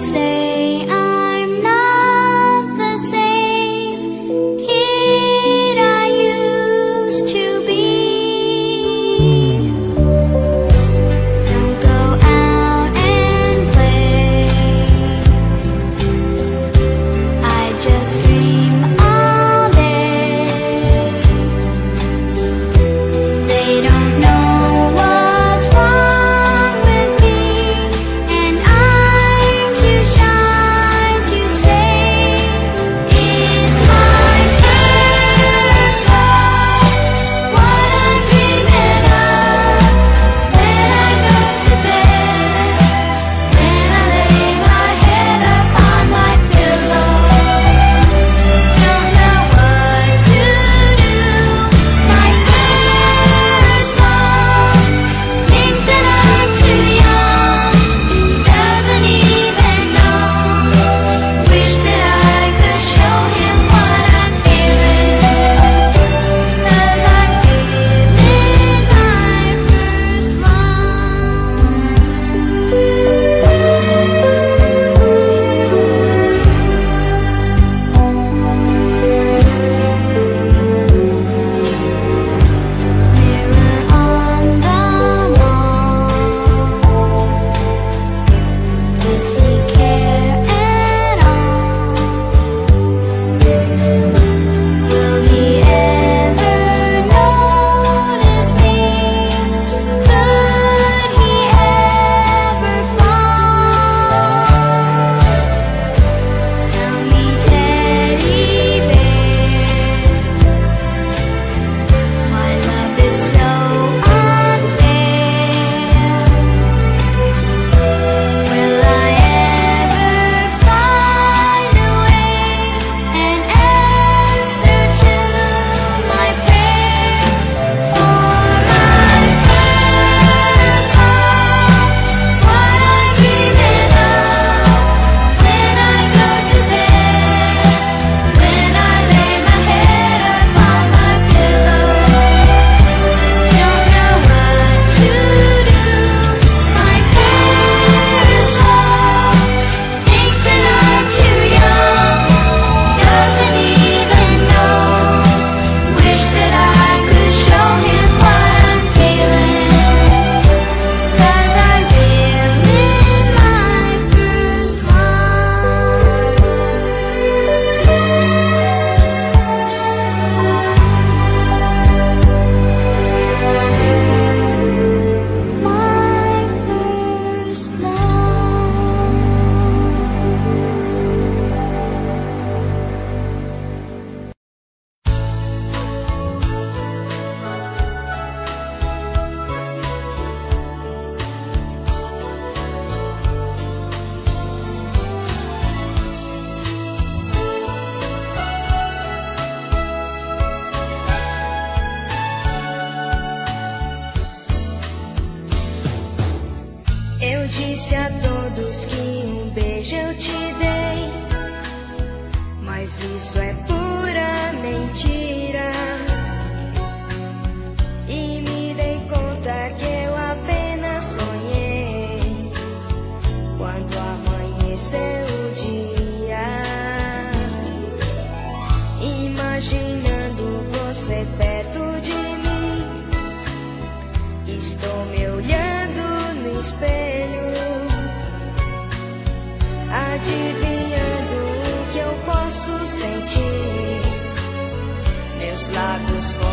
say disse a todos que um beijo eu te dei, mas isso é pura mentira. E me dei conta que eu apenas sonhei quando amanheceu o dia. Imaginando você perto de mim, estou me olhando no espelho adivinhando o que eu posso sentir. Meus lábios foram.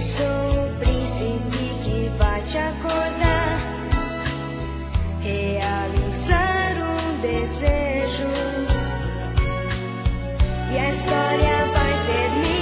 Sou o príncipe que vai te acordar, realizar um desejo, e a história vai terminar.